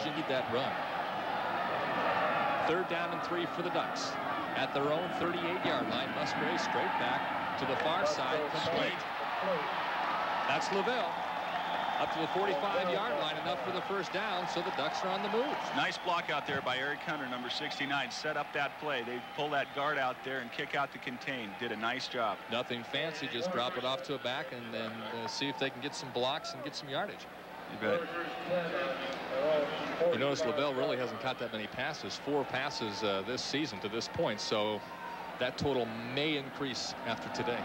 You need that run. Third down and three for the Ducks. At their own 38-yard line, Musgrave straight back to the far side, complete. That's Loville. Up to the 45-yard line, enough for the first down, so the Ducks are on the move. Nice block out there by Eric Hunter, number 69. Set up that play. They pull that guard out there and kick out the contain. Did a nice job. Nothing fancy, just drop it off to a back and then uh, see if they can get some blocks and get some yardage. You bet. You notice Loville really hasn't caught that many passes, four passes uh, this season to this point, so that total may increase after today.